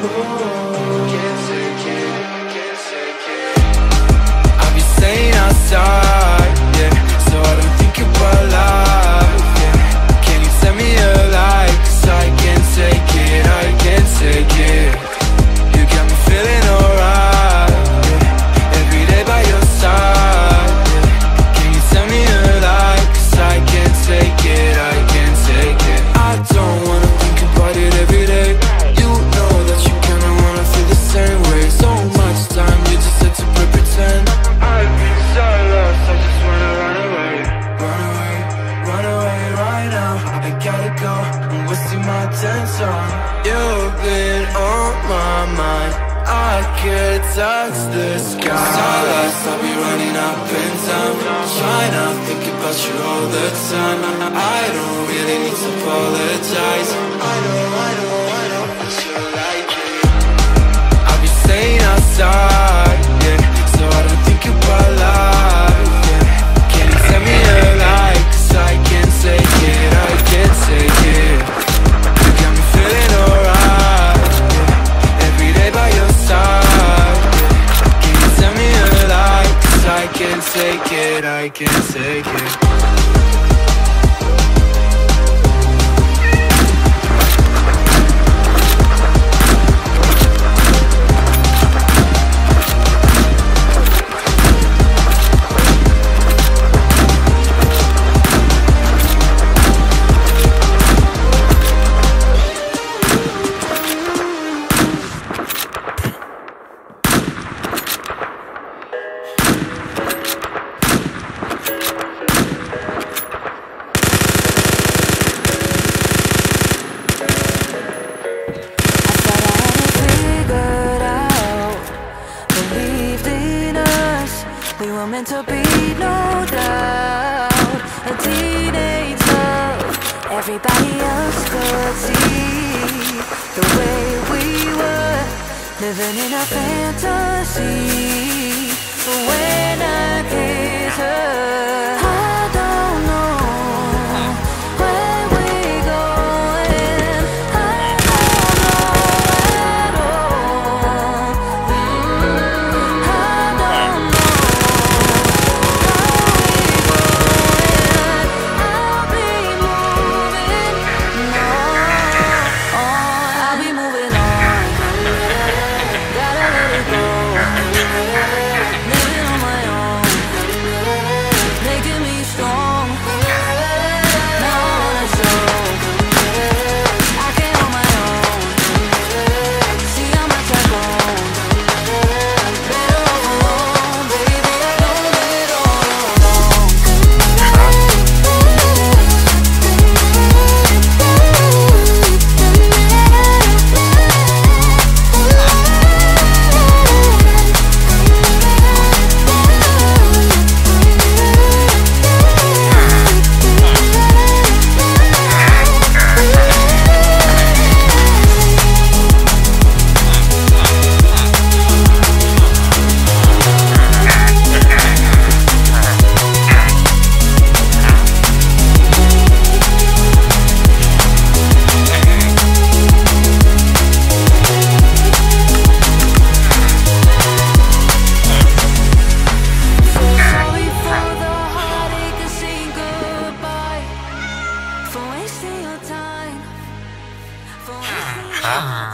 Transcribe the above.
oh. I could touch the sky. Starlights, I'll be running up in time Trying to think about you all the time. I don't really need to apologize. I know, I know. I can't take it. were meant to be, no doubt. A teenage love Everybody else could see The way we were Living in a fantasy. The way ครับ